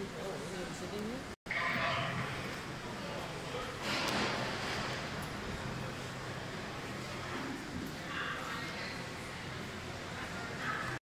Oh, we need to here?